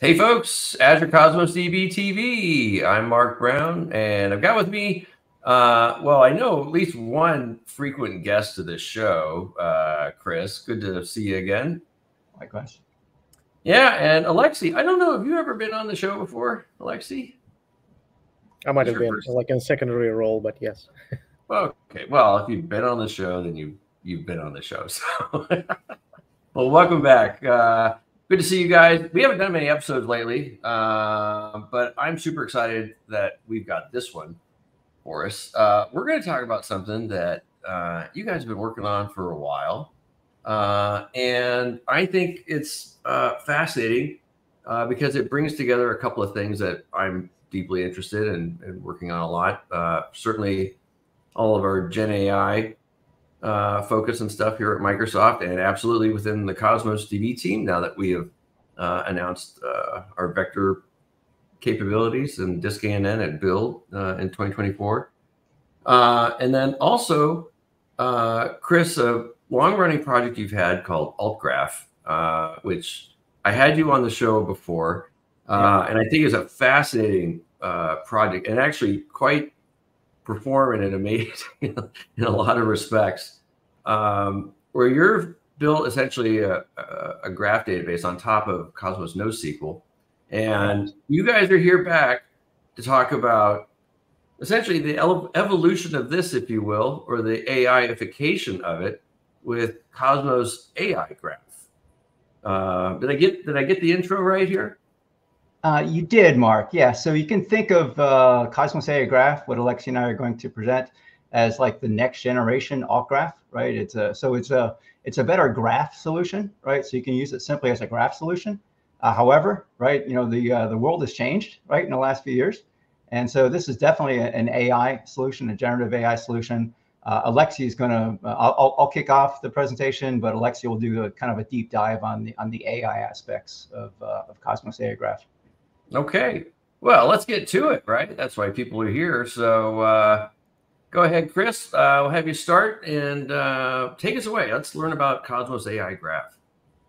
Hey folks, Azure Cosmos DB TV. I'm Mark Brown, and I've got with me, uh, well, I know at least one frequent guest to this show, uh, Chris. Good to see you again. Likewise. Yeah, and Aleksey, I don't know, have you ever been on the show before, Aleksey? I might have been first? like in secondary role, but yes. okay, well, if you've been on the show, then you you've been on the show. So, well, welcome back. Uh, good to see you guys. We haven't done many episodes lately, uh, but I'm super excited that we've got this one for us. Uh, we're going to talk about something that uh, you guys have been working on for a while. Uh, and I think it's uh, fascinating uh, because it brings together a couple of things that I'm deeply interested in and working on a lot. certainly, all of our Gen AI uh, focus and stuff here at Microsoft, and absolutely within the Cosmos DB team. Now that we have uh, announced uh, our vector capabilities and DiskANN and build uh, in 2024, uh, and then also, uh, Chris, a long-running project you've had called AltGraph, which I had you on the show before, and I think is a fascinating project and actually quite performing and amazing in a lot of respects. Um, where you're built essentially a, a, a, graph database on top of Cosmos NoSQL, and you guys are here back to talk about essentially the evolution of this, if you will, or the AIification of it with Cosmos AI Graph. Uh, did I get did I get the intro right here? Uh, you did, Mark. Yeah. So you can think of uh, Cosmos AI Graph, what Aleksey and I are going to present, as like the next generation alt graph, right? It's a so it's a it's a better graph solution, right? So you can use it simply as a graph solution. Uh, however, right, you know the uh, the world has changed, right, in the last few years, and so this is definitely an AI solution, a generative AI solution. Uh, Aleksey is going to uh, I'll, I'll kick off the presentation, but Aleksey will do a kind of a deep dive on the on the AI aspects of of Cosmos AI Graph. Okay. Well, let's get to it, right? That's why people are here. So uh, go ahead, Chris. Uh, we'll have you start and uh, take us away. Let's learn about Cosmos AI Graph.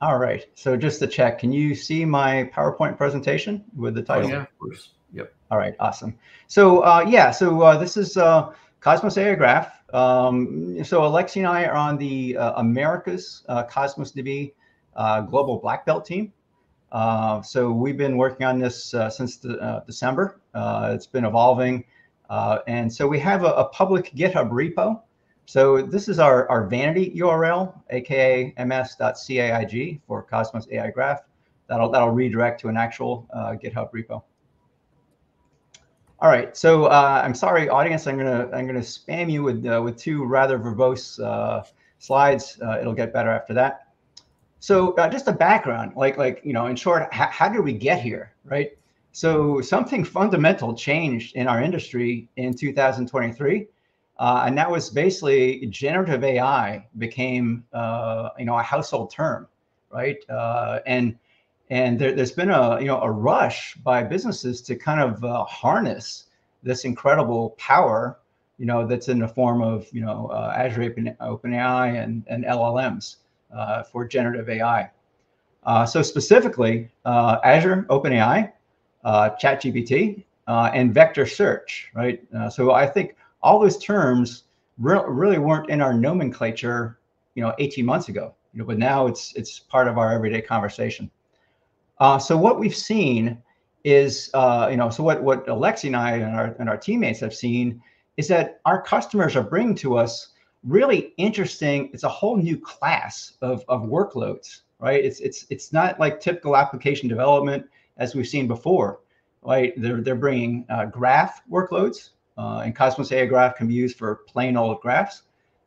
All right. So just to check, can you see my PowerPoint presentation with the title? Oh, yeah, of course. Yep. All right. Awesome. So uh, yeah, so uh, this is uh, Cosmos AI Graph. Um, so Aleksey and I are on the uh, Americas uh, Cosmos DB uh, Global Black Belt team. Uh, so we've been working on this uh, since the, uh, December. Uh, it's been evolving. Uh, and so we have a, a, public GitHub repo. So this is our, our vanity URL, aka ms.caig for Cosmos AI Graph. That'll, that'll redirect to an actual uh, GitHub repo. All right, so uh, I'm sorry, audience. I'm gonna I'm gonna spam you with uh, with two rather verbose slides. it'll get better after that. So uh, just a background, like like you know, in short, how, how did we get here, right? So something fundamental changed in our industry in 2023, uh, and that was basically generative AI became uh, you know a household term, right? Uh, and and there, has been a you know a rush by businesses to kind of uh, harness this incredible power, you know, that's in the form of you know uh, Azure Open, OpenAI and and LLMs uh, for generative AI. So specifically, Azure OpenAI, uh, ChatGPT, uh, and vector search, right? Uh, so I think all those terms re really weren't in our nomenclature, you know, 18 months ago. You know, but now it's it's part of our everyday conversation. so what we've seen is, you know, so what what Aleksey and I and our and our teammates have seen is that our customers are bringing to us really interesting. It's a whole new class of, of workloads, right? It's it's it's not like typical application development as we've seen before, right? They're they're bringing uh, graph workloads, uh, and Cosmos AI Graph can be used for plain old graphs.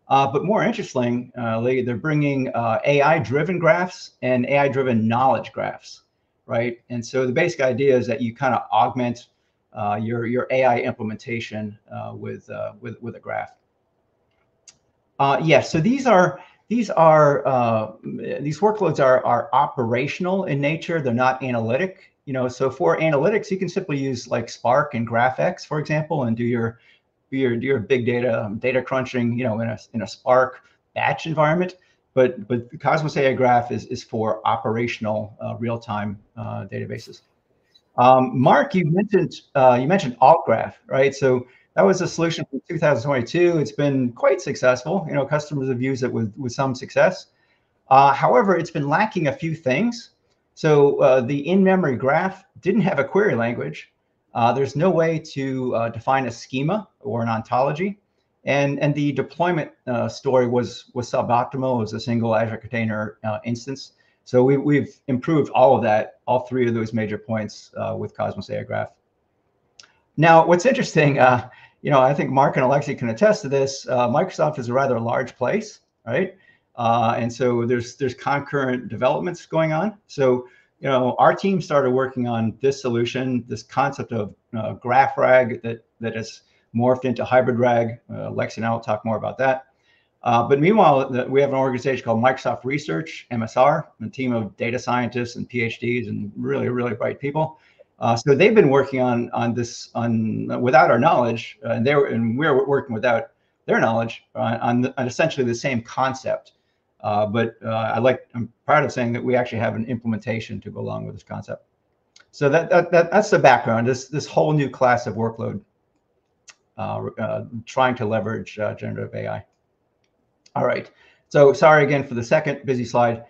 Uh, but more interestingly, uh, they're bringing uh, AI-driven graphs and AI-driven knowledge graphs, right? And so the basic idea is that you kind of augment uh, your your AI implementation with with with a graph. Yes, yeah, so these are these are uh, these workloads are are operational in nature. They're not analytic. You know, so for analytics, you can simply use like Spark and GraphX, for example, and do your your do your big data um, data crunching. You know, in a in a Spark batch environment. But but Cosmos AI Graph is is for operational uh, real time uh, databases. Um, Mark, you mentioned uh, you mentioned AltGraph, right? So that was a solution from 2022. It's been quite successful. You know, customers have used it with with some success. Uh, however, it's been lacking a few things. So uh, the in-memory graph didn't have a query language. Uh, there's no way to uh, define a schema or an ontology, and and the deployment uh, story was was suboptimal. It was a single Azure container uh, instance. So we, we've improved all of that, all three of those major points uh, with Cosmos AI Graph. Now, what's interesting, you know, I think Mark and Aleksey can attest to this. Microsoft is a rather large place, right? And so there's there's concurrent developments going on. So you know, our team started working on this solution, this concept of uh, graph rag that that has morphed into hybrid rag. Uh, Lexi and I will talk more about that. Uh, but meanwhile, the, we have an organization called Microsoft Research, MSR, a team of data scientists and PhDs and really, really bright people. Uh, so they've been working on on this on without our knowledge, uh, and they were and we're working without their knowledge on, on, the, on essentially the same concept. Uh, but uh, I like, I'm proud of saying that we actually have an implementation to go along with this concept. So that, that, that that's the background. This this whole new class of workload, uh, uh trying to leverage uh, generative AI. All right. So sorry again for the second busy slide.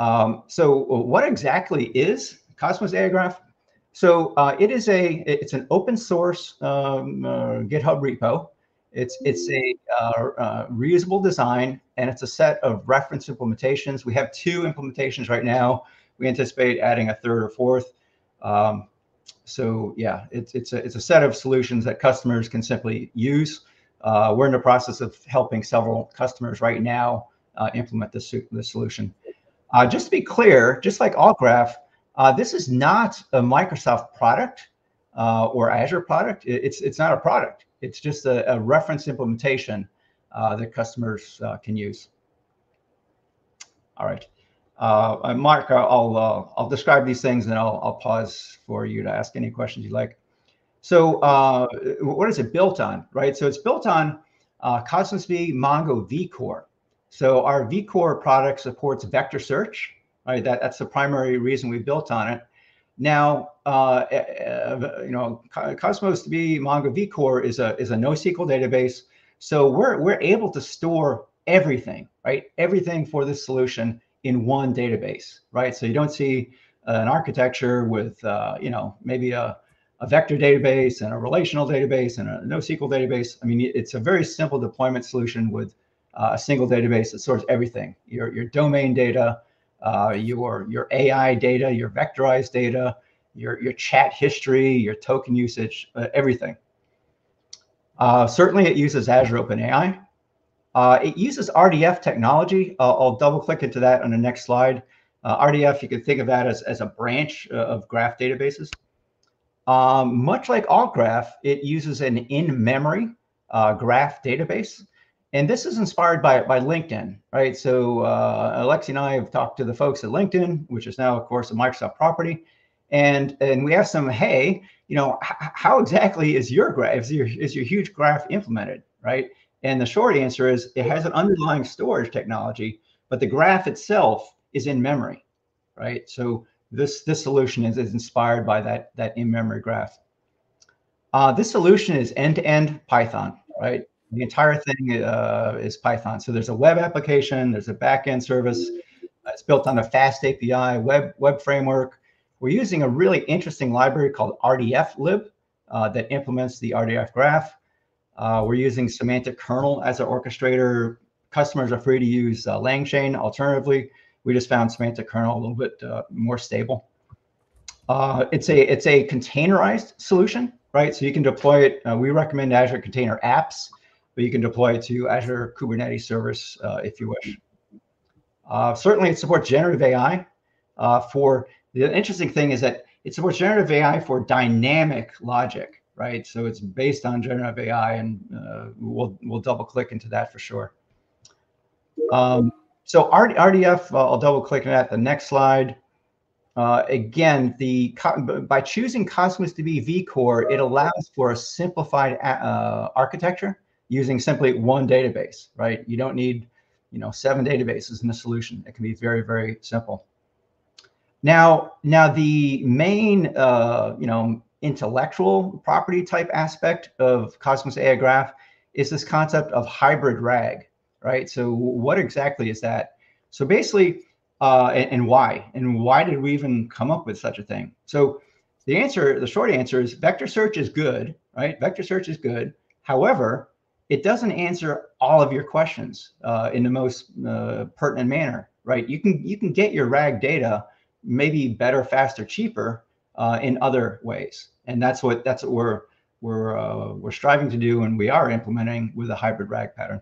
Um, so what exactly is Cosmos AI Graph? So uh, it is a it's an open source um, GitHub repo it's it's a reusable design and it's a set of reference implementations. We have two implementations right now. We anticipate adding a third or fourth. Um, so yeah, it's it's a it's a set of solutions that customers can simply use. Uh, we're in the process of helping several customers right now uh, implement this this solution. Uh, just to be clear, just like AltGraph, uh, this is not a Microsoft product or Azure product. It's it's not a product it's just a, a reference implementation uh, that customers uh, can use. All right. Uh, Mark, I'll uh, I'll describe these things and I'll I'll pause for you to ask any questions you like. So, uh, what is it built on, right? So it's built on uh, Cosmos V Mongo vCore. So our vCore product supports vector search, right? That that's the primary reason we built on it. Now, uh, you know, Cosmos DB Mongo vCore is a is a NoSQL database, so we're we're able to store everything, right? Everything for this solution in one database, right? So you don't see an architecture with, uh, you know, maybe a, a vector database and a relational database and a NoSQL database. I mean, it's a very simple deployment solution with uh, a single database that stores everything, your your domain data, uh, your your AI data, your vectorized data, your your chat history, your token usage, uh, everything. Uh, certainly, it uses Azure OpenAI. Uh, it uses RDF technology. I'll double click into that on the next slide. Uh, RDF, you can think of that as, as a branch uh, of graph databases. Um, much like AltGraph, it uses an in-memory graph database. And this is inspired by, by LinkedIn, right? So uh, Aleksey and I have talked to the folks at LinkedIn, which is now, of course, a Microsoft property. And, and we asked them, hey, you know, how exactly is your graph, is your, is your huge graph implemented, right? And the short answer is it has an underlying storage technology, but the graph itself is in memory, right? So this, this solution is, is inspired by that, that in-memory graph. Uh, this solution is end-to-end -end Python, right? The entire thing uh, is Python. So there's a web application, there's a backend service. Uh, it's built on a FastAPI web web framework. We're using a really interesting library called RDFlib uh, that implements the RDF graph. Uh, we're using semantic kernel as our orchestrator. Customers are free to use uh, LangChain. Alternatively, we just found semantic kernel a little bit uh, more stable. Uh, it's a it's a containerized solution, right? So you can deploy it. Uh, we recommend Azure Container Apps but you can deploy it to Azure Kubernetes Service if you wish. Certainly, it supports generative AI. For the interesting thing is that it supports generative AI for dynamic logic, right? So it's based on generative AI, and uh, we'll we'll double click into that for sure. Um, so RDF, uh, I'll double click on that. The next slide. Uh, again, the by choosing Cosmos DB vCore, it allows for a simplified uh, architecture using simply one database, right? You don't need, you know, seven databases in the solution. It can be very, very simple. Now, now the main, uh, you know, intellectual property type aspect of Cosmos AI Graph is this concept of hybrid RAG, right? So what exactly is that? So basically, uh, and, and why? And why did we even come up with such a thing? So the answer, the short answer is vector search is good, right? Vector search is good. However, it doesn't answer all of your questions uh, in the most uh, pertinent manner, right? You can you can get your RAG data maybe better, faster, cheaper uh, in other ways, and that's what that's what we're we're uh, we're striving to do, and we are implementing with a hybrid RAG pattern.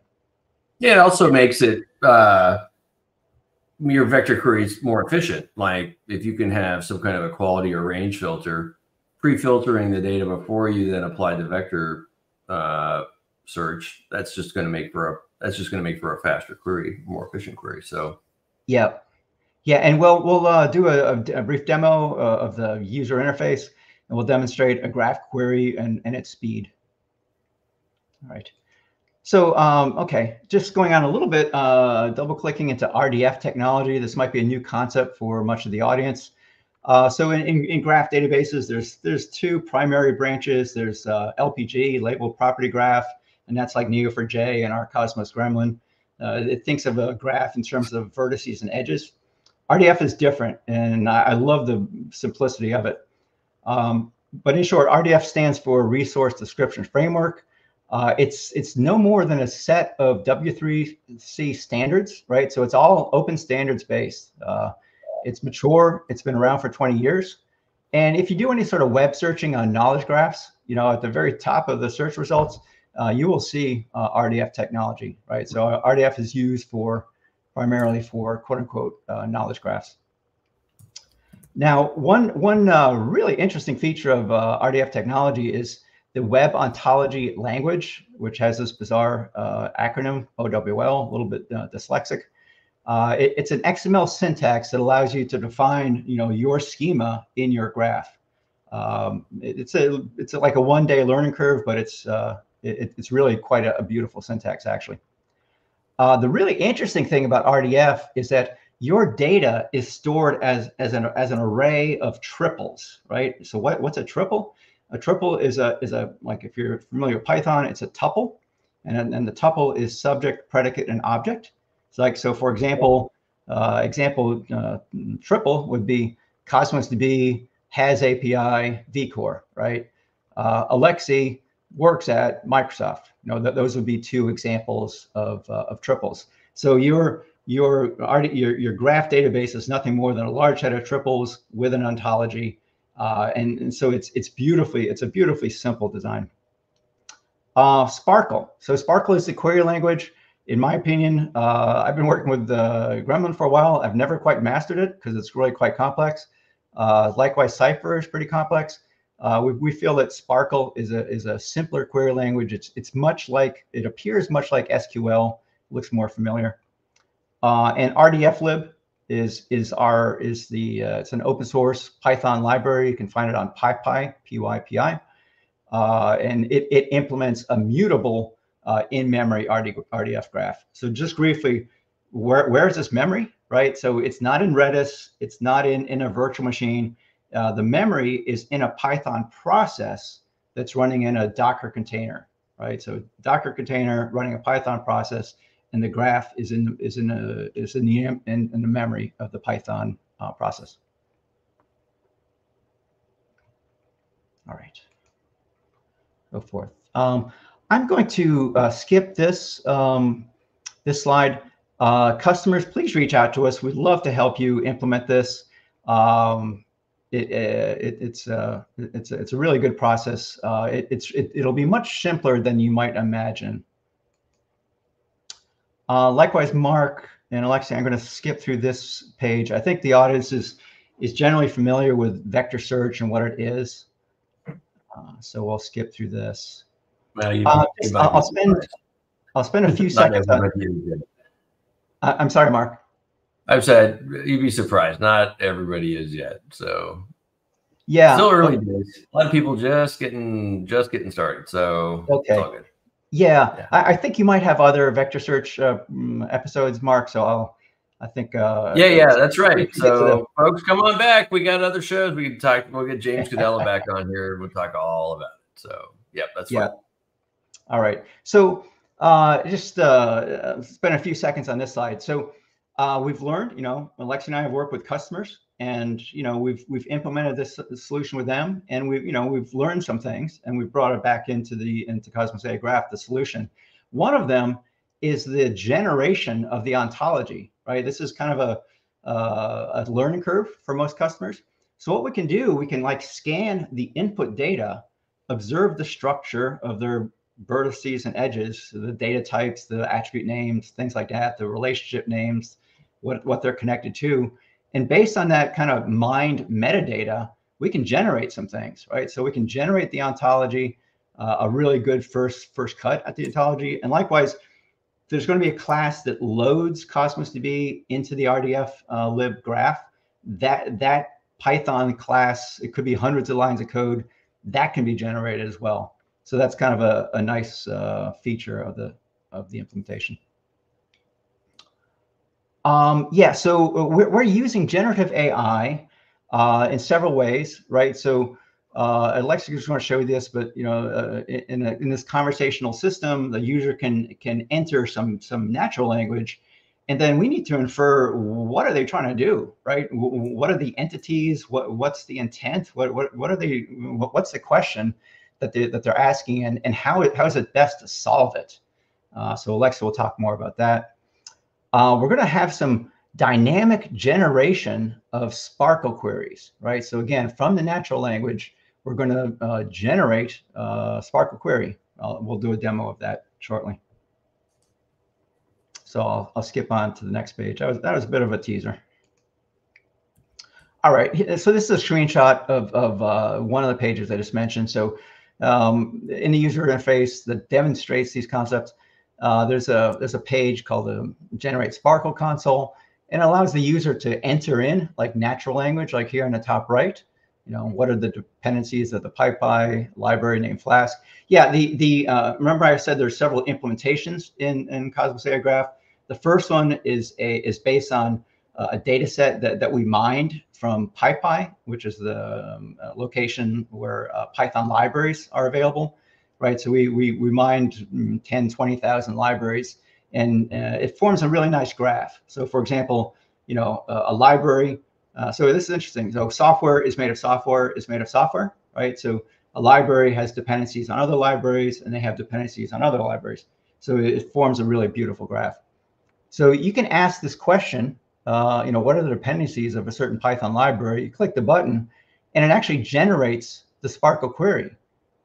Yeah, it also makes it uh, your vector queries more efficient. Like if you can have some kind of a quality or range filter, pre-filtering the data before you then apply the vector uh, search, that's just going to make for a that's just going to make for a faster query, more efficient query. So, yeah, yeah, and we'll we'll uh, do a, a, brief demo uh, of the user interface, and we'll demonstrate a graph query and and its speed. All right. So, um, okay, just going on a little bit, uh, double clicking into RDF technology. This might be a new concept for much of the audience. Uh, so in, in, in, graph databases, there's there's two primary branches. There's uh, LPG, labeled property graph, and that's like Neo4j and our Cosmos Gremlin. Uh, it thinks of a graph in terms of vertices and edges. RDF is different, and I, I love the simplicity of it. Um, but in short, RDF stands for Resource Description Framework. Uh, it's it's no more than a set of W3C standards, right? So it's all open standards based. Uh, it's mature. It's been around for 20 years. And if you do any sort of web searching on knowledge graphs, you know, at the very top of the search results, uh, you will see uh, RDF technology, right? So RDF is used for primarily for quote unquote uh, knowledge graphs. Now, one one really interesting feature of RDF technology is the web ontology language, which has this bizarre uh, acronym, OWL, a little bit uh, dyslexic. Uh, it, it's an XML syntax that allows you to define, you know, your schema in your graph. Um, it, it's a it's like a one day learning curve, but it's uh, it, it's really quite a, a beautiful syntax actually. Uh, the really interesting thing about RDF is that your data is stored as as an as an array of triples, right? So what what's a triple? A triple is a is a like if you're familiar with Python, it's a tuple, and and the tuple is subject, predicate, and object. So like so, for example, uh, example uh, triple would be Cosmos DB has API vCore, right? Uh, Aleksey works at Microsoft. You know, th- those would be two examples of uh, of triples. So your your, your your graph database is nothing more than a large set of triples with an ontology uh, and, and, so it's it's beautifully it's a beautifully simple design. Uh, SPARQL. So SPARQL is the query language. In my opinion, uh, I've been working with uh, Gremlin for a while. I've never quite mastered it because it's really quite complex. Uh, likewise, Cypher is pretty complex. Uh, we, we feel that SPARQL is a is a simpler query language. It's it's much like it appears much like SQL. Looks more familiar. and RDFlib is is our is the uh, it's an open source Python library. You can find it on PyPI, P-Y-P-I, uh, and it it implements a mutable uh, in-memory RD, RDF graph. So just briefly, where where is this memory? Right. So it's not in Redis. It's not in in a virtual machine. Uh, the memory is in a Python process that's running in a Docker container. Right. So Docker container running a Python process and the graph is in is in a is in the in, in the memory of the Python uh, process. All right, go forth. Um, I'm going to uh, skip this um, this slide. Uh, customers, please reach out to us. We'd love to help you implement this. Um, it, it, it's uh, it's it's a really good process. Uh, it, it's it, it'll be much simpler than you might imagine. Uh, likewise, Mark and Aleksey, I'm going to skip through this page. I think the audience is is generally familiar with vector search and what it is. Uh, so we'll skip through this. Well, you uh, I'll, I'll spend I'll spend a few seconds. On, I'm sorry, Mark. I've said you'd be surprised. Not everybody is yet. So yeah, still early days. A lot of people just getting just getting started. So okay. Yeah, yeah. I, I, think you might have other vector search uh, mm, episodes, Mark. So I'll I think. Uh, yeah, yeah, that's right. So, folks, come on back. We got other shows. We can talk. We'll get James Codella back on here. We'll talk all about it. So, yeah, that's yeah. Fun. All right. So, uh, just uh, spend a few seconds on this slide. So, uh, we've learned. You know, Aleksey and I have worked with customers, and you know, we've we've implemented this solution with them, and we've, you know, we've learned some things, and we've brought it back into the into Cosmos AI Graph, the solution. One of them is the generation of the ontology right? This is kind of a, uh, a learning curve for most customers. So what we can do, we can like scan the input data, observe the structure of their vertices and edges, the data types, the attribute names, things like that, the relationship names, what, what they're connected to. And based on that kind of mind metadata, we can generate some things, right? So we can generate the ontology, uh, a really good first first cut at the ontology. And likewise, there's going to be a class that loads Cosmos DB into the RDF uh, lib graph. That that Python class, it could be hundreds of lines of code, that can be generated as well. So that's kind of a, a nice uh, feature of the of the implementation. Um, yeah, so uh, we're, we're using generative AI uh, in several ways, right? So uh, Alexa just want to show you this, but you know, uh, in, a, in this conversational system, the user can can enter some some natural language, and then we need to infer what are they trying to do, right? What are the entities? What what's the intent? What what what are they? What's the question that they that they're asking, and and how how is it best to solve it? Uh, so Alexa will talk more about that. Uh, we're going to have some dynamic generation of SPARQL queries, right? So again, from the natural language, we're going to uh, generate a SPARQL query. I'll, we'll do a demo of that shortly. So I'll, I'll skip on to the next page. That was, that was a bit of a teaser. All right, so this is a screenshot of, of uh, one of the pages I just mentioned. So um, in the user interface that demonstrates these concepts, uh, there's a there's a page called the Generate SPARQL console, and it allows the user to enter in like natural language, like here in the top right, you know, what are the dependencies of the PyPI library named Flask? Yeah, the the uh, remember I said there's several implementations in in Cosmos AI Graph. The first one is a is based on uh, a data set that, that we mined from PyPI, which is the um, uh, location where uh, Python libraries are available, right? So we we we mined mm, 10, 20,000 libraries, and uh, it forms a really nice graph. So for example, you know, a library uh, so this is interesting. So software is made of software is made of software, right? So a library has dependencies on other libraries and they have dependencies on other libraries. So it forms a really beautiful graph. So you can ask this question, uh, you know, what are the dependencies of a certain Python library? You click the button and it actually generates the SPARQL query.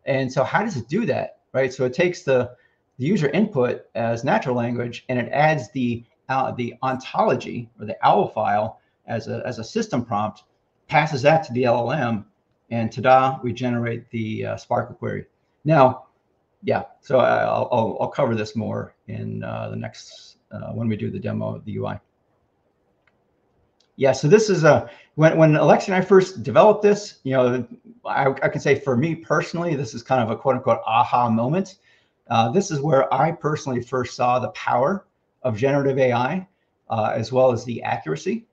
And so how does it do that, right? So it takes the, the user input as natural language and it adds the, uh, the ontology or the OWL file as a, as a system prompt, passes that to the LLM, and ta-da, we generate the uh, SPARQL query. Now, yeah, so I'll, I'll, I'll cover this more in uh, the next, uh, when we do the demo of the UI. Yeah, so this is a, when, when Aleksey and I first developed this, you know, I, I can say for me personally, this is kind of a quote unquote aha moment. Uh, this is where I personally first saw the power of generative AI, uh, as well as the accuracy.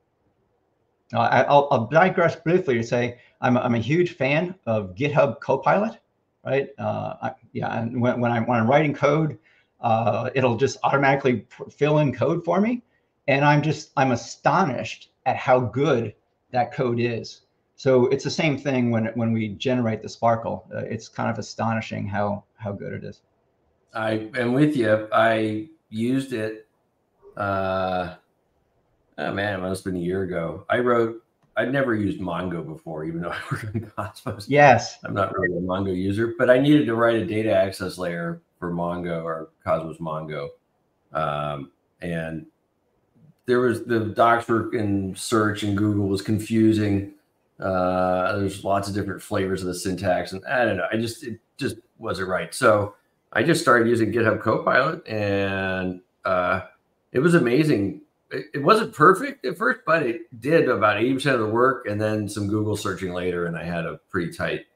Uh, I'll, I'll, digress briefly to say I'm a, I'm a huge fan of GitHub Copilot, right? Uh, I, yeah, and when, when, I'm when I'm writing code, uh, it'll just automatically fill in code for me, and I'm just I'm astonished at how good that code is. So it's the same thing when when we generate the SPARQL. Uh, it's kind of astonishing how how good it is. I am with you. I used it. Uh, Oh man, it must have been a year ago. I wrote. I'd never used Mongo before, even though I work in Cosmos. Yes. I'm not really a Mongo user, but I needed to write a data access layer for Mongo or Cosmos Mongo, um, and there was the docs were in search and Google was confusing. Uh, there's lots of different flavors of the syntax, and I don't know. I just it just wasn't right. So I just started using GitHub Copilot, and uh, it was amazing it wasn't perfect at first, but it did about 80% of the work and then some Google searching later. And I had a pretty tight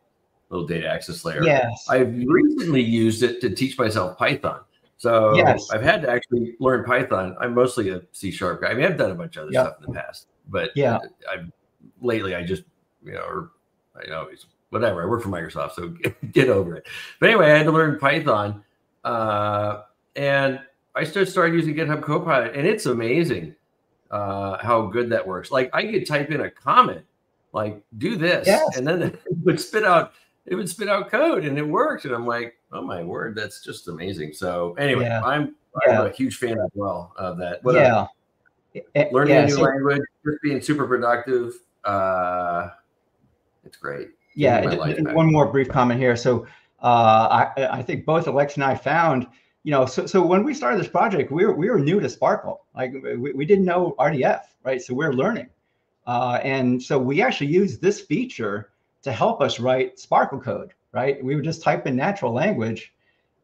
little data access layer. Yes. I've recently used it to teach myself Python. So Yes. I've had to actually learn Python. I'm mostly a C sharp guy. I mean, I've done a bunch of other Yeah. stuff in the past, but Yeah. I lately I just you know, or I know it's whatever. I work for Microsoft, so get over it. But anyway, I had to learn Python, uh, and I just started using GitHub Copilot, and it's amazing uh, how good that works. Like I could type in a comment, like do this, Yes. and then it would spit out it would spit out code, and it worked. And I'm like, oh my word, that's just amazing. So anyway, Yeah. I'm I'm a huge fan as well of that. What yeah. Learning yeah, a new so- language, just being super productive. Uh, it's great. Yeah, my d- life d- one more brief comment here. So uh, I, I think both Alex and I found, you know, so, so when we started this project, we were, we were new to SPARQL. Like we, we didn't know RDF, right? So we're learning. Uh, and so we actually use this feature to help us write SPARQL code, right? We would just type in natural language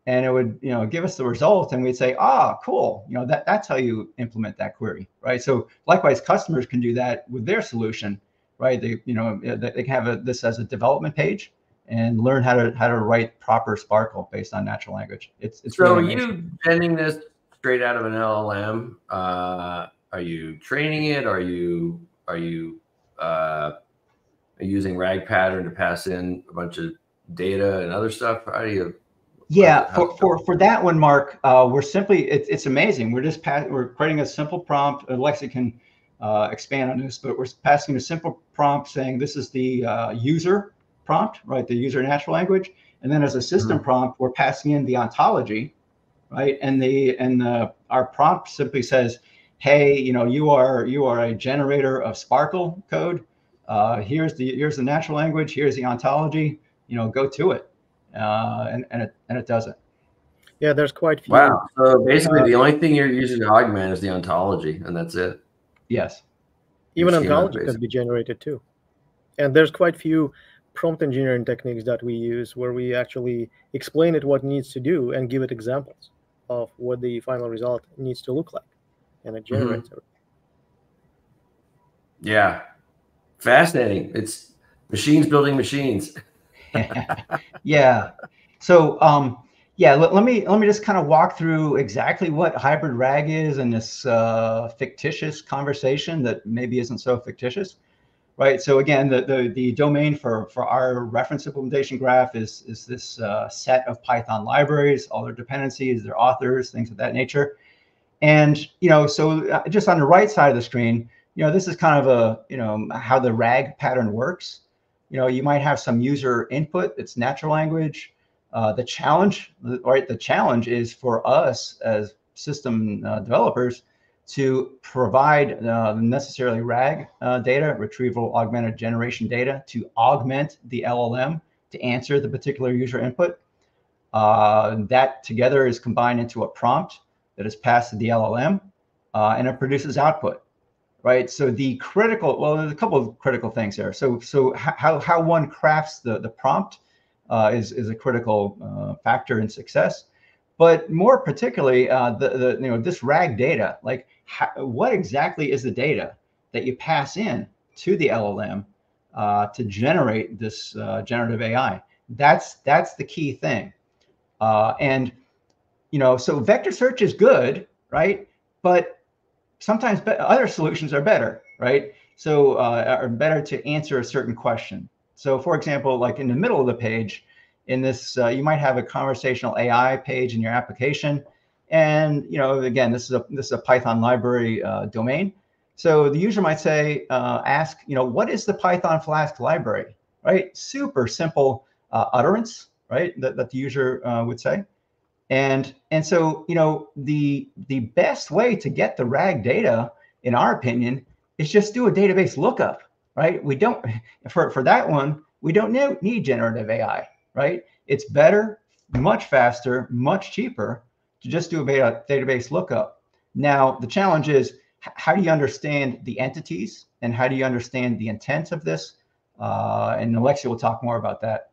and it would, you know, give us the result and we'd say, ah, cool. You know, that, that's how you implement that query, right? So likewise, customers can do that with their solution right? They, you know, they they can have a, this as a development page and learn how to how to write proper SPARQL based on natural language. It's it's So really are you sending this straight out of an LLM? Uh, are you training it? Are you are you uh, using rag pattern to pass in a bunch of data and other stuff? How do you? Yeah, for, for, for that one, Mark, uh, we're simply, it, it's amazing. We're just, pa- we're creating a simple prompt. Alexa can uh, expand on this, but we're passing a simple prompt saying this is the uh, user prompt, right? The user natural language. And then as a system prompt, we're passing in the ontology, right? And the, and the, our prompt simply says, hey, you know, you are, you are a generator of SPARQL code. Uh, here's the, here's the natural language. Here's the ontology, you know, go to it uh, and and it and it doesn't. Yeah, there's quite a few. Wow. So basically, Uh, the only thing you're using to augment is the ontology, and that's it. Yes. Even schema, ontology can be generated too. And there's quite few prompt engineering techniques that we use where we actually explain it what needs to do and give it examples of what the final result needs to look like. And it Mm-hmm. generates it. Yeah. Fascinating. It's machines building machines. yeah. So um, yeah, let, let me let me just kind of walk through exactly what hybrid RAG is in this uh, fictitious conversation that maybe isn't so fictitious, right? So again, the the, the domain for for our reference implementation graph is is this uh, set of Python libraries, all their dependencies, their authors, things of that nature. And you know, so uh, just on the right side of the screen, you know, this is kind of a you know how the RAG pattern works. You know, you might have some user input. It's natural language. Uh, the challenge, right? The challenge is for us as system uh, developers to provide uh, the necessarily RAG uh, data, retrieval augmented generation data, to augment the LLM to answer the particular user input. Uh, that together is combined into a prompt that is passed to the LLM, uh, and it produces output right? So the critical, well, there's a couple of critical things there. So so how how one crafts the the prompt uh, is is a critical uh, factor in success. But more particularly, uh, the the you know this RAG data, like how, what exactly is the data that you pass in to the LLM uh, to generate this uh, generative AI? That's that's the key thing. Uh, and you know, so vector search is good, right? But sometimes other solutions are better, right? So uh, are better to answer a certain question. So for example, like in the middle of the page, in this, uh, you might have a conversational AI page in your application. And, you know, again, this is a, this is a Python library uh, domain. So the user might say, uh, ask, you know, what is the Python Flask library, right? Super simple uh, utterance, right? That, that the user uh, would say. And and so you know the the best way to get the RAG data, in our opinion, is just do a database lookup, right? We don't for for that one we don't need, generative AI, right? It's better, much faster, much cheaper to just do a beta, database lookup. Now the challenge is how do you understand the entities and how do you understand the intent of this? Uh, and Alexia will talk more about that.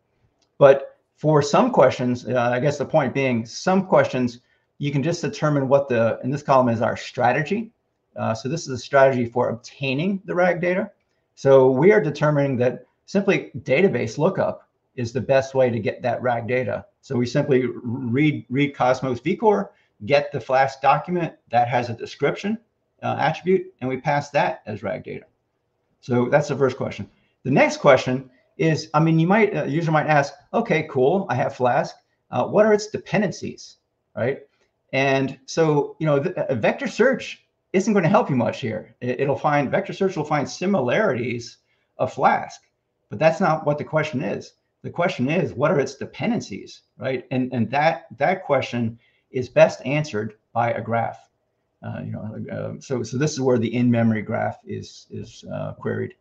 But for some questions, uh, I guess the point being, some questions you can just determine what the, in this column is our strategy. Uh, so this is a strategy for obtaining the RAG data. So we are determining that simply database lookup is the best way to get that RAG data. So we simply read read Cosmos vCore get the Flask document that has a description uh, attribute, and we pass that as RAG data. So that's the first question. The next question is, I mean, you might, uh, user might ask, okay, cool, I have Flask. Uh, what are its dependencies, right? And so, you know, the, a vector search isn't going to help you much here. It, will find, vector search will find similarities of Flask, but that's not what the question is. The question is, what are its dependencies, right? And, and that, that question is best answered by a graph. Uh, you know, uh, so, so this is where the in-memory graph is, is uh, queried.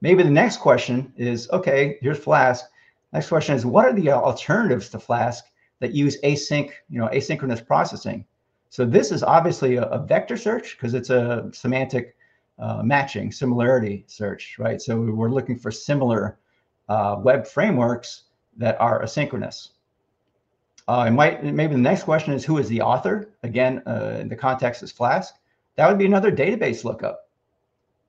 Maybe the next question is, okay, here's Flask. Next question is, what are the alternatives to Flask that use async, you know, asynchronous processing? So this is obviously a, a vector search because it's a semantic uh, matching, similarity search, right? So we're looking for similar uh, web frameworks that are asynchronous. Uh, might maybe the next question is who is the author? Again, uh, the context is Flask. That would be another database lookup.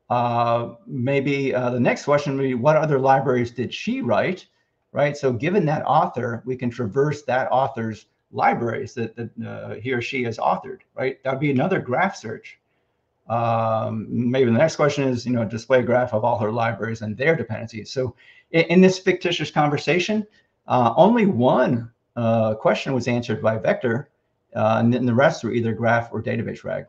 Uh, maybe uh, the next question would be what other libraries did she write? Right. So given that author, we can traverse that author's libraries that, that uh, he or she has authored. Right. That would be another graph search. Um, maybe the next question is, you know, display a graph of all her libraries and their dependencies. So in, in this fictitious conversation, uh, only one uh, question was answered by vector, and then the rest were either graph or database RAG.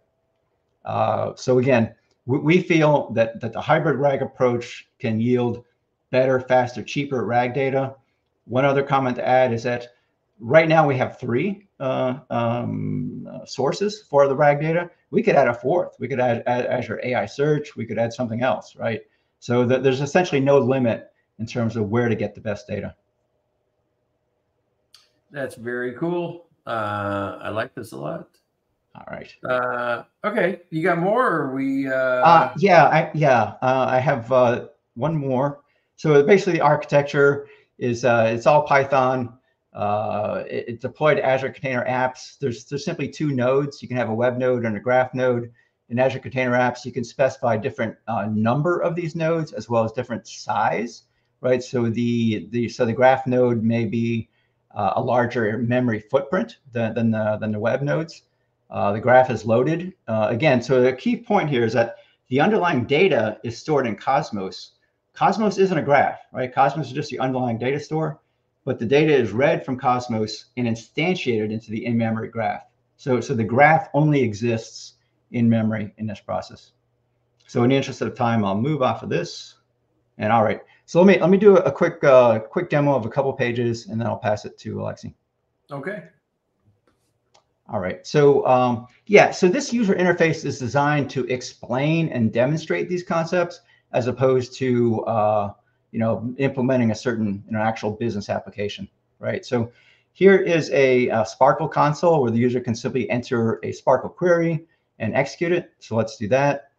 So again, we, feel that, that the hybrid RAG approach can yield better, faster, cheaper RAG data. One other comment to add is that right now we have three uh, um, sources for the RAG data. We could add a fourth. We could add, add Azure AI Search. We could add something else, right? So that there's essentially no limit in terms of where to get the best data. That's very cool. Uh, I like this a lot. All right. Uh, okay, you got more? we? Uh... Uh, yeah, I, yeah. Uh, I have uh, one more. So basically, the architecture is uh, it's all Python. Uh, it, it's deployed Azure Container Apps. There's there's simply two nodes. You can have a web node and a graph node. In Azure Container Apps, you can specify different uh, number of these nodes as well as different size, right? So the the so the graph node may be uh, a larger memory footprint than, than, the, than the web nodes. Uh, the graph is loaded. Uh, again, so the key point here is that the underlying data is stored in Cosmos. Cosmos isn't a graph, right? Cosmos is just the underlying data store, but the data is read from Cosmos and instantiated into the in-memory graph. So, so the graph only exists in memory in this process. So in the interest of time, I'll move off of this. And all right, so let me let me do a quick uh, quick demo of a couple pages, and then I'll pass it to Aleksey. Okay. All right. So um, yeah, so this user interface is designed to explain and demonstrate these concepts, as opposed to uh, you know implementing a certain you know, actual business application, right? So here is a, a SPARQL console where the user can simply enter a SPARQL query and execute it. So let's do that.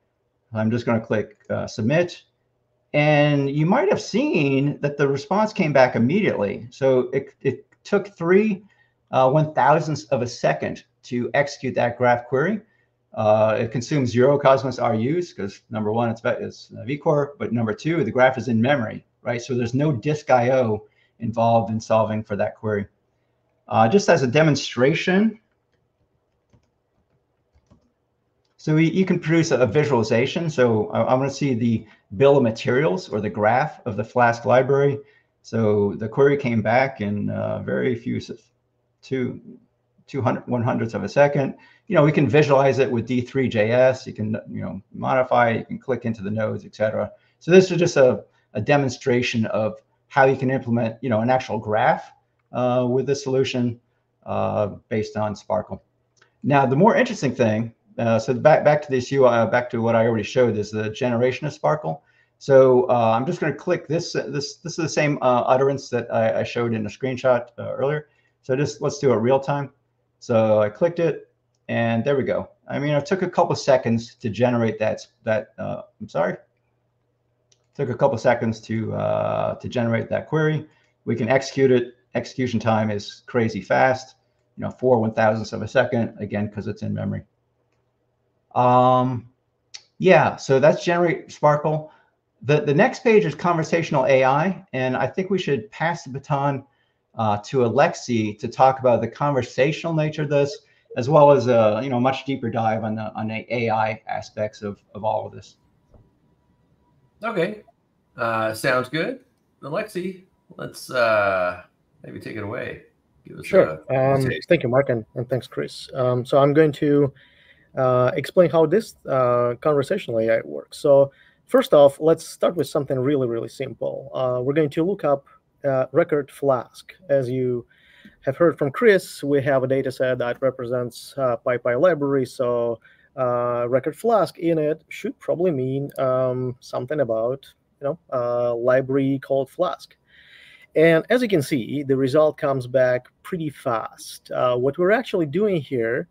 I'm just going to click uh, submit. And you might have seen that the response came back immediately. So it, it took three uh, one thousandths of a second to execute that graph query. Uh, it consumes zero Cosmos RUs because number one, it's, it's vCore, but number two, the graph is in memory, right? So there's no disk IO involved in solving for that query. Uh, just as a demonstration, so we, you can produce a, a visualization. So I, I want to see the bill of materials or the graph of the Flask library. So the query came back in uh, very few, two, 200, one hundredths of a second. You know, we can visualize it with D3.js. You can, you know, modify, you can click into the nodes, etc. So this is just a, a demonstration of how you can implement, you know, an actual graph uh, with this solution uh, based on SPARQL. Now, the more interesting thing uh, so back back to this UI, uh, back to what I already showed is the generation of SPARQL. So uh, I'm just going to click this. This this is the same uh, utterance that I, I, showed in a screenshot earlier. So just let's do it real time. So I clicked it, and there we go. I mean, it took a couple seconds to generate that. That uh, I'm sorry. Took a couple seconds to uh, to generate that query. We can execute it. Execution time is crazy fast. You know, four one thousandths of a second again because it's in memory. Um, yeah, so that's generate SPARQL. The, the next page is conversational AI, and I think we should pass the baton uh, to Aleksey to talk about the conversational nature of this as well as a you know much deeper dive on the on the AI aspects of of all of this. Okay, uh, sounds good. Aleksey, let's uh, maybe take it away. sure. Um, thank you, Mark, and, and thanks, Chris. Um, so I'm going to uh, explain how this uh, conversational AI works. So first off, let's start with something really, really simple. Uh, we're going to look up uh, record Flask. As you have heard from Chris, we have a data set that represents uh, library. So uh, record Flask in it should probably mean um, something about you know a library called Flask. And as you can see, the result comes back pretty fast. Uh, what we're actually doing here,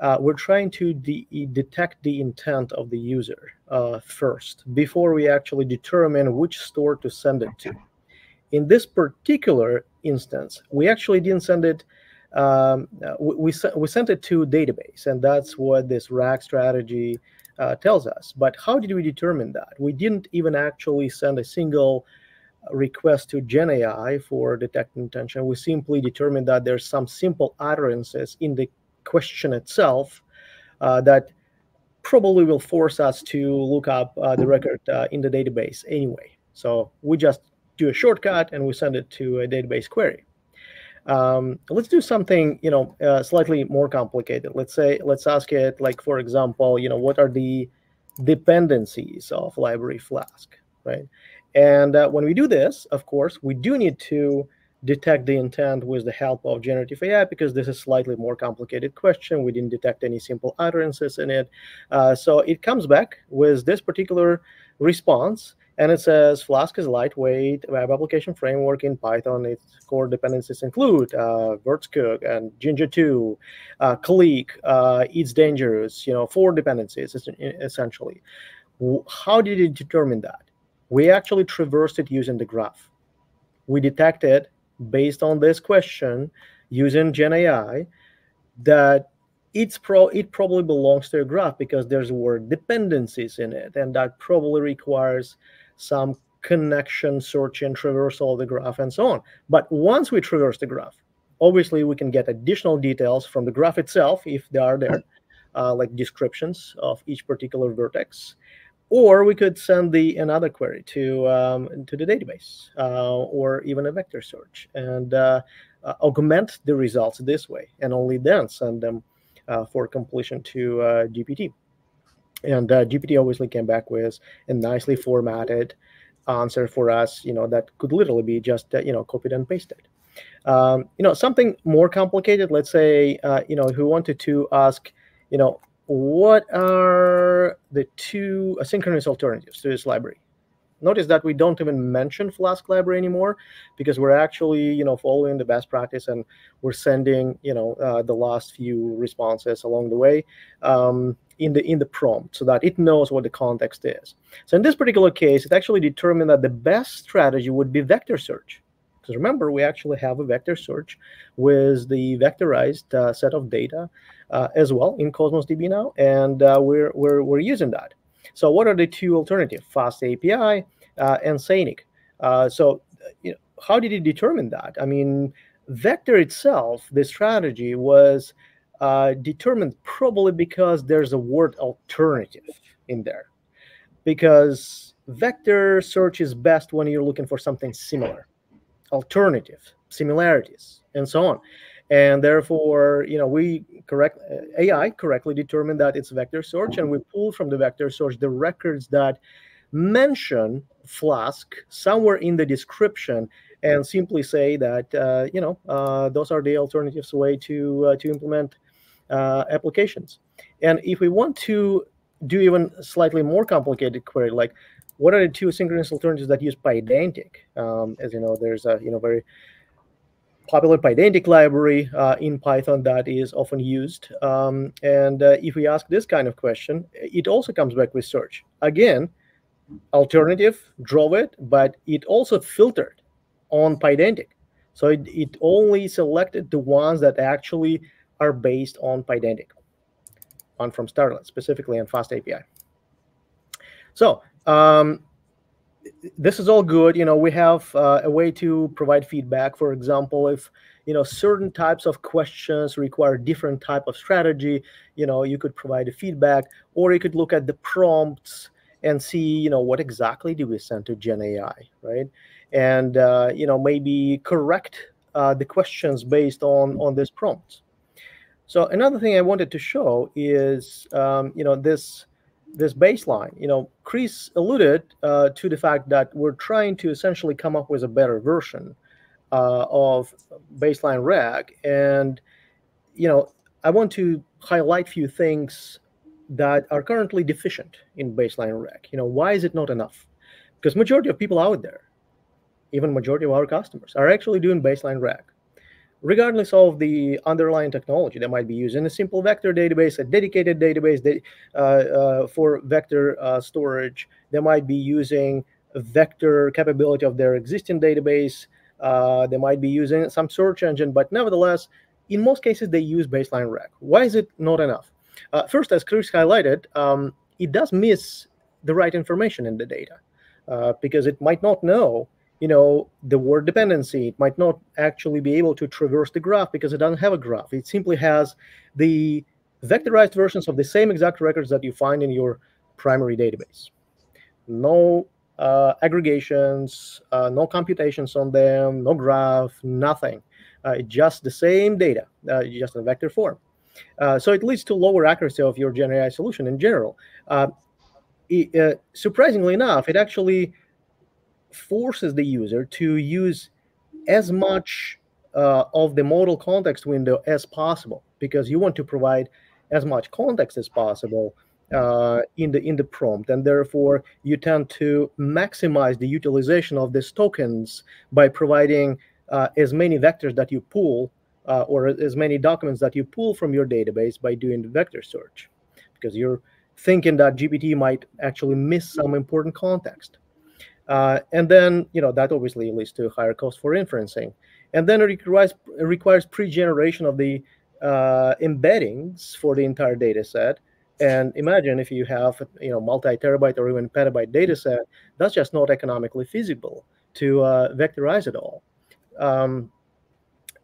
uh, we're trying to de detect the intent of the user uh, first before we actually determine which store to send it to. In this particular instance, we actually didn't send it. Um, we, we, we, sent it to database, and that's what this RAG strategy uh, tells us. But how did we determine that? We didn't even actually send a single request to GenAI for detecting intention. We simply determined that there's some simple utterances in the question itself uh, that probably will force us to look up uh, the record uh, in the database anyway. So we just do a shortcut and we send it to a database query. Um, let's do something, you know, uh, slightly more complicated. Let's say, let's ask it, like, for example, you know, what are the dependencies of library Flask, right? And uh, when we do this, of course, we do need to detect the intent with the help of generative AI because this is slightly more complicated question. We didn't detect any simple utterances in it. Uh, so it comes back with this particular response and it says Flask is lightweight web application framework in Python. Its core dependencies include uh, and Jinja 2, uh, Click, uh, ItsDangerous, you know, four dependencies essentially. How did it determine that? We actually traversed it using the graph. We detected, based on this question, using GenAI, that it's pro it probably belongs to a graph because there's word dependencies in it, and that probably requires some connection, search, and traversal of the graph, and so on. But once we traverse the graph, obviously we can get additional details from the graph itself if they are there, uh, like descriptions of each particular vertex, or we could send the another query to um, to the database uh, or even a vector search and uh, uh augment the results this way, and only then send them uh, for completion to uh, GPT. And uh, GPT obviously came back with a nicely formatted answer for us, you know, that could literally be just, uh, you know, copied and pasted. Um, you know, something more complicated, let's say, uh, you know, we wanted to ask, you know, what are the two asynchronous alternatives to this library? Notice that we don't even mention Flask library anymore because we're actually, you know, following the best practice and we're sending, you know, uh, the last few responses along the way. Um, in the in the prompt so that it knows what the context is. So in this particular case, it actually determined that the best strategy would be vector search. Because remember, we actually have a vector search with the vectorized uh, set of data uh, as well in Cosmos DB now, and uh, we're, we're, we're using that. So what are the two alternatives? FastAPI uh, and Sanic. Uh, so you know, how did it determine that? I mean, vector itself, the strategy was uh, determined probably because there's a word alternative in there. Because vector search is best when you're looking for something similar, alternative, similarities, and so on. And therefore, you know, we correct AI correctly determined that it's vector search, and we pull from the vector search the records that mention Flask somewhere in the description and simply say that uh, you know uh, those are the alternatives way to uh, to implement uh, applications. And if we want to do even slightly more complicated query, like what are the two synchronous alternatives that use Pydantic? Um, as you know, there's a you know very popular Pydantic library uh, in Python that is often used. Um, and uh, if we ask this kind of question, it also comes back with search. Again, alternative drove it, but it also filtered on Pydantic. So it, it only selected the ones that actually are based on Pydantic, on from Starlette, specifically on FastAPI. So um, this is all good. You know, we have uh, a way to provide feedback. For example, if you know certain types of questions require different type of strategy, you know, you could provide a feedback, or you could look at the prompts and see, you know, what exactly do we send to Gen AI, right? And uh, you know, maybe correct uh, the questions based on on this prompt. So another thing I wanted to show is, um, you know, this this baseline. You know, Chris alluded uh, to the fact that we're trying to essentially come up with a better version uh, of baseline RAG, and you know, I want to highlight few things that are currently deficient in baseline RAG. You know, why is it not enough? Because majority of people out there, even majority of our customers, are actually doing baseline RAG regardless of the underlying technology. They might be using a simple vector database, a dedicated database uh, uh, for vector uh, storage. They might be using a vector capability of their existing database. Uh, they might be using some search engine, but nevertheless, in most cases, they use baseline RAG. Why is it not enough? Uh, first, as Chris highlighted, um, it does miss the right information in the data because it might not know you know, the word dependency. It might not actually be able to traverse the graph because it doesn't have a graph. It simply has the vectorized versions of the same exact records that you find in your primary database. No uh, aggregations, uh, no computations on them, no graph, nothing. Uh, just the same data, uh, just in vector form. Uh, so it leads to lower accuracy of your Gen AI solution in general. Uh, it, surprisingly enough, it actually forces the user to use as much uh, of the modal context window as possible because you want to provide as much context as possible uh, in the in the prompt, and therefore you tend to maximize the utilization of these tokens by providing uh, as many vectors that you pull uh, or as many documents that you pull from your database by doing the vector search, because you're thinking that GPT might actually miss some important context. Uh, and then, you know, that obviously leads to higher cost for inferencing. And then it requires, it requires pre-generation of the uh, embeddings for the entire data set. And imagine if you have, you know, multi-terabyte or even petabyte data set, that's just not economically feasible to uh, vectorize it all. Um,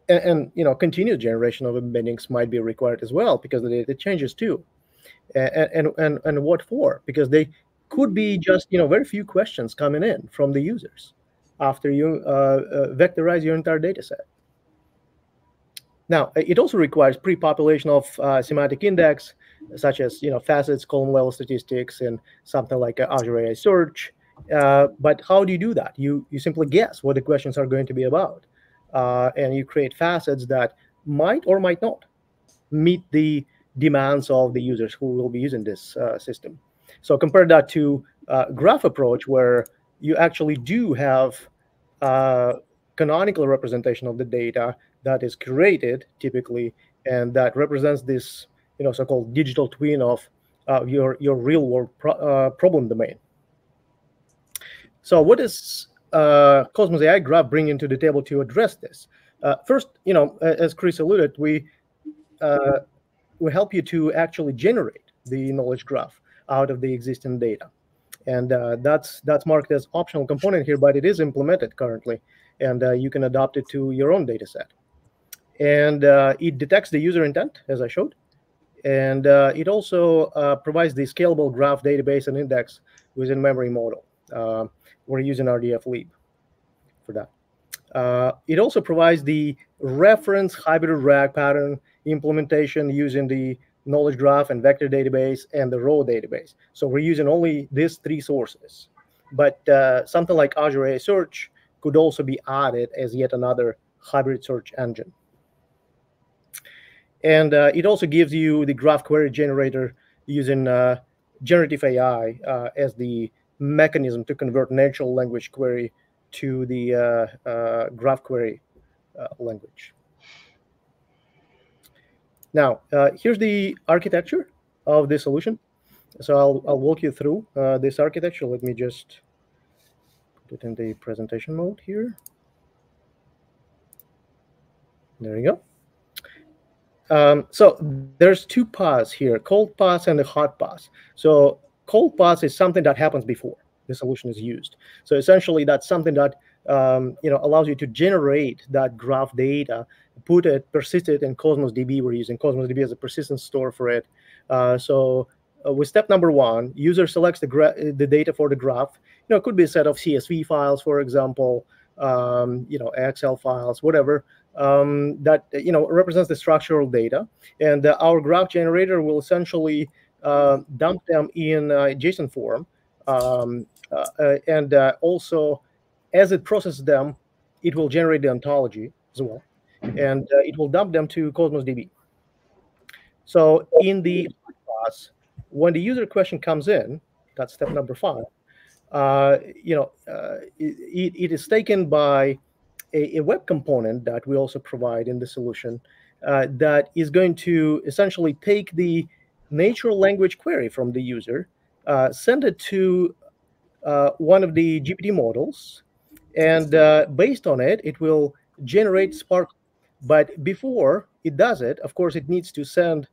and, and, you know, continued generation of embeddings might be required as well because the data changes too. And, and, and, and what for? Because they could be just you know very few questions coming in from the users after you uh, uh, vectorize your entire data set. Now, it also requires pre-population of uh, semantic index, such as you know facets, column level statistics, and something like Azure AI Search. Uh, but how do you do that? You you simply guess what the questions are going to be about, uh, and you create facets that might or might not meet the demands of the users who will be using this uh, system. So compare that to uh, graph approach, where you actually do have uh, canonical representation of the data that is created typically, and that represents this, you know, so-called digital twin of uh, your your real-world pro uh, problem domain. So what does uh, Cosmos AI Graph bring into the table to address this? Uh, first, you know, as Chris alluded, we uh, we help you to actually generate the knowledge graph out of the existing data. And uh, that's that's marked as optional component here, but it is implemented currently, and uh, you can adopt it to your own data set. And uh, it detects the user intent, as I showed, and uh, it also uh, provides the scalable graph database and index within memory model. Uh, we're using RDF-lib for that. it also provides the reference hybrid RAG pattern implementation using the knowledge graph and vector database and the raw database. So we're using only these three sources. But uh, something like Azure AI Search could also be added as yet another hybrid search engine. And uh, it also gives you the graph query generator using uh, generative AI uh, as the mechanism to convert natural language query to the uh, uh, graph query language. Now, uh, here's the architecture of the solution. So I'll, I'll walk you through uh, this architecture. Let me just put it in the presentation mode here. There you go. Um, so there's two paths here, cold path and the hot path. So cold path is something that happens before. the solution is used. So essentially, that's something that um, you know allows you to generate that graph data, put it, persist it in Cosmos DB. We're using Cosmos DB as a persistent store for it. Uh, so uh, with step number one, user selects the the data for the graph. You know, it could be a set of CSV files, for example, um, you know, Excel files, whatever. Um, that you know represents the structural data, and uh, our graph generator will essentially uh, dump them in JSON form, um, uh, uh, and uh, also as it processes them, it will generate the ontology as well, and it will dump them to Cosmos DB. So in the class, when the user question comes in, that's step number five. Uh, you know, uh, it, it is taken by a, a, web component that we also provide in the solution uh, that is going to essentially take the natural language query from the user, uh, send it to uh, one of the GPT models, and uh, based on it, it will generate SPARQL. But before it does it, of course, it needs to send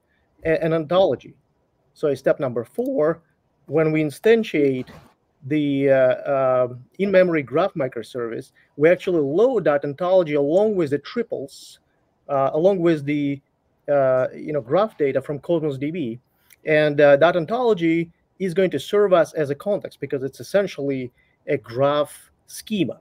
a, an ontology. So step number four, when we instantiate the uh, uh, in-memory graph microservice, we actually load that ontology along with the triples, uh, along with the uh, you know graph data from Cosmos DB, and uh, that ontology is going to serve us as a context because it's essentially a graph schema.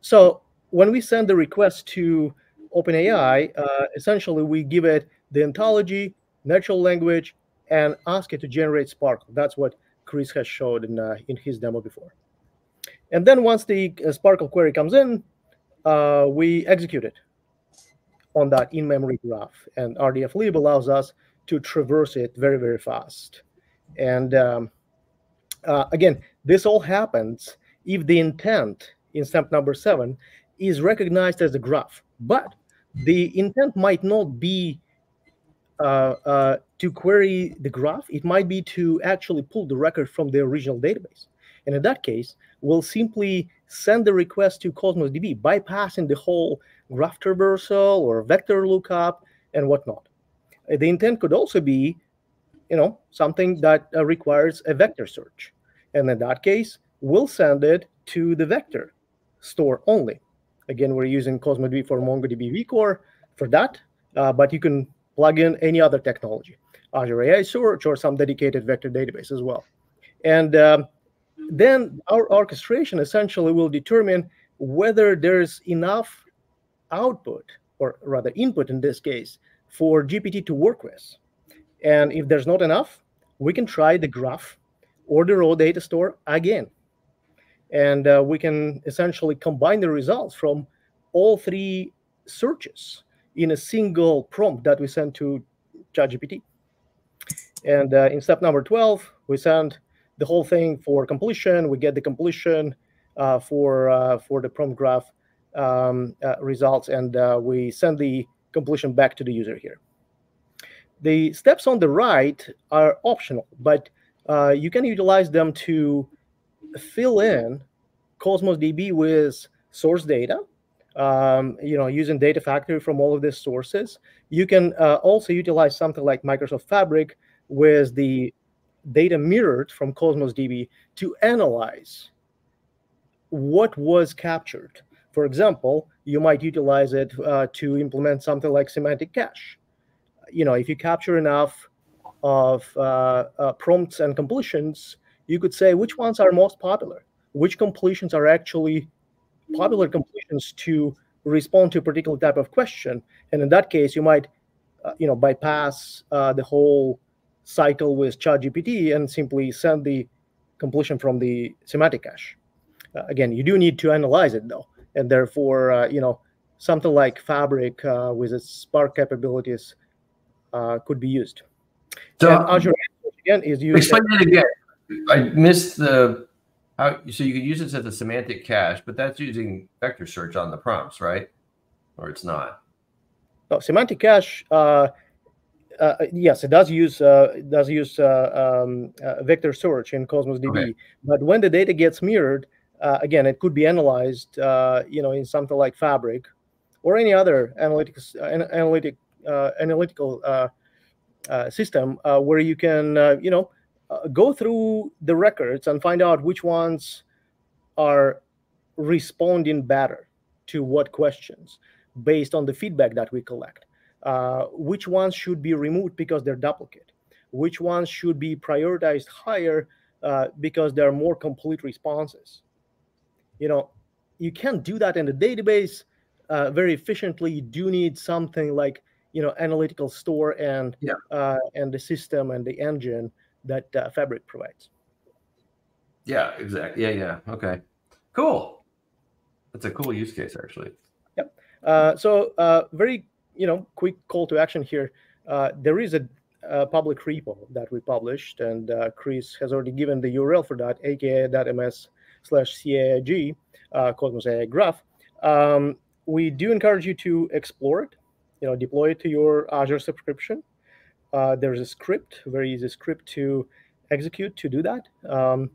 So when we send the request to OpenAI, uh, essentially we give it the ontology, natural language, and ask it to generate SPARQL. That's what Chris has showed in, uh, in his demo before. And then once the uh, SPARQL query comes in, uh, we execute it on that in-memory graph. And RDFlib allows us to traverse it very, very fast. And um, uh, again, this all happens if the intent in step number seven is recognized as a graph. But the intent might not be uh, uh, to query the graph, it might be to actually pull the record from the original database. And in that case, we'll simply send the request to Cosmos DB, bypassing the whole graph traversal or vector lookup and whatnot. Uh, the intent could also be, you know, something that uh, requires a vector search. And in that case, we'll send it to the vector store only. Again, we're using Cosmos DB for MongoDB vCore for that, uh, but you can plug in any other technology, Azure AI Search or some dedicated vector database as well. And um, then our orchestration essentially will determine whether there's enough output, or rather input in this case, for GPT to work with. And if there's not enough, we can try the graph or the raw data store again. And uh, we can essentially combine the results from all three searches in a single prompt that we send to ChatGPT. And uh, in step number 12, we send the whole thing for completion. We get the completion uh, for uh, for the prompt graph um, uh, results, and uh, we send the completion back to the user here. The steps on the right are optional, but uh, you can utilize them to fill in Cosmos DB with source data um, you know, using Data Factory from all of these sources. You can uh, also utilize something like Microsoft Fabric with the data mirrored from Cosmos DB to analyze what was captured. For example, you might utilize it uh, to implement something like semantic cache. You know, if you capture enough of uh, uh prompts and completions, you could say which ones are most popular, which completions are actually popular completions to respond to a particular type of question. And in that case, you might, uh, you know, bypass uh, the whole cycle with ChatGPT and simply send the completion from the semantic cache. Uh, again, you do need to analyze it though, and therefore, uh, you know, something like Fabric uh, with its Spark capabilities uh, could be used. So and Azure again is used. Explain it again. I missed the how, so you could use this as a semantic cache, but that's using vector search on the prompts, right? Or it's not. No, semantic cache. Uh, uh, yes, it does use uh, does use uh, um, uh, vector search in Cosmos DB. Okay. But when the data gets mirrored, uh, again, it could be analyzed, you know, in something like Fabric or any other analytics analytic analytical system where you can, you know, uh, go through the records and find out which ones are responding better to what questions based on the feedback that we collect. Uh, which ones should be removed because they're duplicate? Which ones should be prioritized higher uh, because there are more complete responses? You know, you can't do that in the database uh, very efficiently. You do need something like you know analytical store and yeah. Uh, and the system and the engine that uh, Fabric provides. Yeah, exactly. Yeah, yeah. Okay, cool. That's a cool use case, actually. Yep. Uh, so, uh, very you know, quick call to action here. Uh, there is a, a, public repo that we published, and uh, Chris has already given the URL for that, aka.ms slash CAIG, uh, Cosmos AI Graph. Um, we do encourage you to explore it, you know, deploy it to your Azure subscription. Uh, there's a script, very easy script to execute to do that. Um,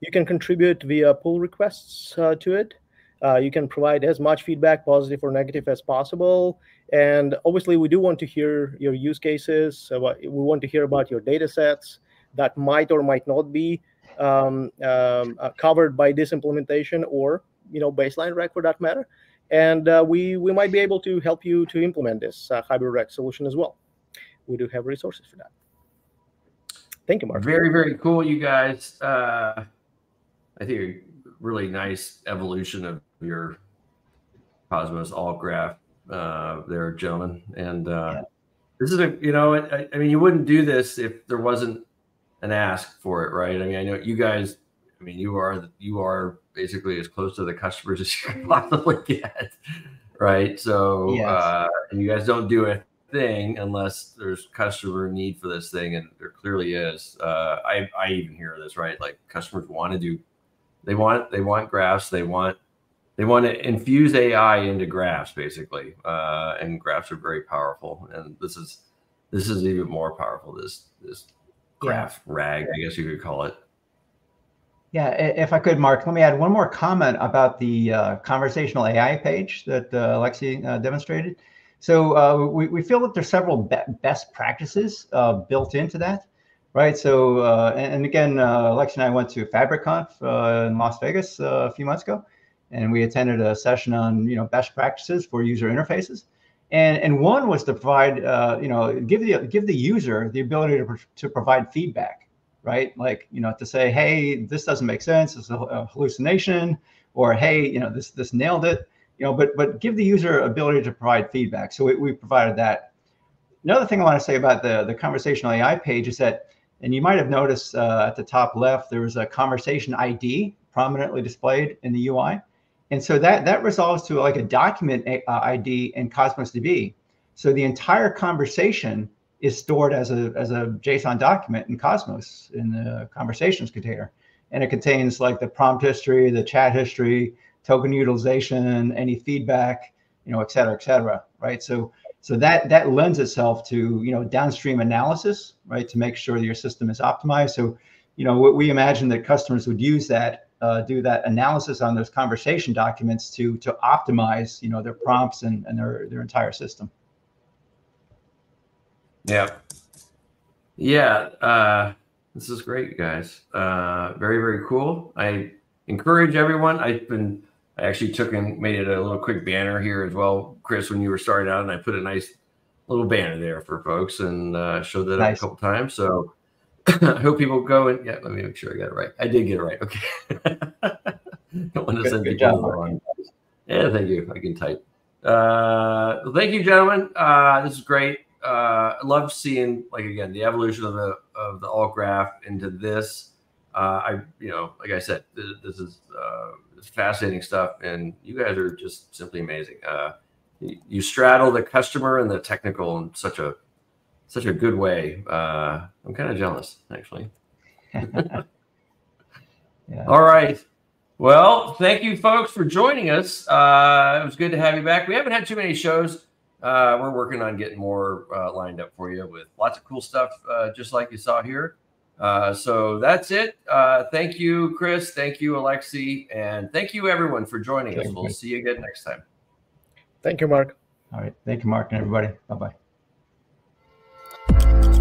you can contribute via pull requests uh, to it. Uh, you can provide as much feedback, positive or negative, as possible. And obviously, we do want to hear your use cases. we want to hear about your data sets that might or might not be um, um, uh, covered by this implementation or you know baseline RAG for that matter. And uh, we we might be able to help you to implement this uh, hybrid RAG solution as well. We do have resources for that. Thank you, Mark. Very very cool, you guys. Uh, I think a really nice evolution of your Cosmos AltGraph uh, there, gentlemen. And uh, yeah. this is a, you know, I, I, mean, you wouldn't do this if there wasn't an ask for it, right? I mean, I know you guys. I mean, you are you are basically as close to the customers as you can possibly get, right? So, yes. uh, and you guys don't do a thing unless there's customer need for this thing, and there clearly is. Uh, I I even hear this, right? Like customers want to do they want they want graphs. They want they want to infuse AI into graphs, basically. Uh, and graphs are very powerful. And this is this is even more powerful. This this graph yeah. rag, I guess you could call it. Yeah, if I could, Mark, let me add one more comment about the uh, conversational AI page that uh, Aleksey uh, demonstrated. So uh, we, we feel that there's several be best practices uh, built into that right? So, uh, and, and, again, uh, Alex and I went to FabricConf uh, in Las Vegas uh, a few months ago, and we attended a session on you know best practices for user interfaces. And, and one was to provide, you know, give the give the user the ability to, to provide feedback, right? Like, you know, to say, hey, this doesn't make sense. It's a hallucination, or hey, you know, this this nailed it. You know, but but give the user ability to provide feedback. So we, we provided that. Another thing I want to say about the the conversational AI page is that and you might have noticed uh, at the top left, there was a conversation ID prominently displayed in the UI. And so that, that resolves to like a document uh, ID in Cosmos DB. So the entire conversation is stored as a, as a JSON document in Cosmos in the conversations container. And it contains like the prompt history, the chat history, token utilization, any feedback, you know, et cetera, et cetera, right? So so that that lends itself to you know downstream analysis, right, to make sure that your system is optimized. So, you know, we imagine that customers would use that, uh, do that analysis on those conversation documents to to optimize, you know, their prompts and, and their their entire system. Yeah, yeah. Uh, this is great, guys. Uh, very very cool. I encourage everyone. I've been I actually took and made it a little quick banner here as well, Chris, when you were starting out, and I put a nice little banner there for folks and uh, showed that nice. a couple times. So I hope people go and yeah, let me make sure I got it right. I did get it right. Okay. Don't want to good, send good wrong. Yeah, thank you. I can type. Uh, well, thank you, gentlemen. Uh, this is great. Uh, I love seeing like again the evolution of the of the alt graph into this. Uh, I you know like I said, this, this is uh, it's fascinating stuff, and you guys are just simply amazing. Uh, you, you, straddle the customer and the technical in such a such a good way. Uh, I'm kind of jealous, actually. yeah. All right. Well, thank you, folks, for joining us. Uh, it was good to have you back. We haven't had too many shows. Uh, we're working on getting more uh, lined up for you with lots of cool stuff, uh, just like you saw here. Uh, so that's it. Uh, thank you, Chris. Thank you, Aleksey. And thank you, everyone, for joining thank us. We'll see you again next time. Thank you, Mark. All right. Thank you, Mark, and everybody. Bye bye.